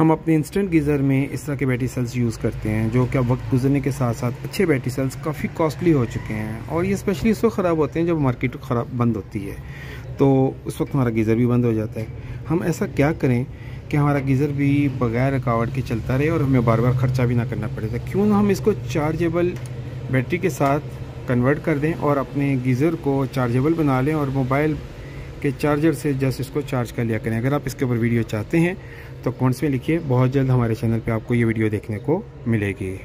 हम अपने instant geyser में इस तरह के बैटरी सेल्स यूज़ करते हैं, जो क्या वक्त गुजरने के साथ साथ अच्छे बैटरी सेल्स काफ़ी कॉस्टली हो चुके हैं और ये स्पेशली इस वक्त ख़राब होते हैं जब मार्केट खराब बंद होती है। तो उस वक्त हमारा गीज़र भी बंद हो जाता है। हम ऐसा क्या करें कि हमारा गीज़र भी बगैर रुकावट के चलता रहे और हमें बार बार ख़र्चा भी ना करना पड़े? तो क्यों ना हम इसको चार्जेबल बैटरी के साथ कन्वर्ट कर दें और अपने गीज़र को चार्जेबल बना लें और मोबाइल के चार्जर से जस्ट इसको चार्ज कर लिया करें। अगर आप इसके ऊपर वीडियो चाहते हैं तो कमेंट्स में लिखिए। बहुत जल्द हमारे चैनल पे आपको ये वीडियो देखने को मिलेगी।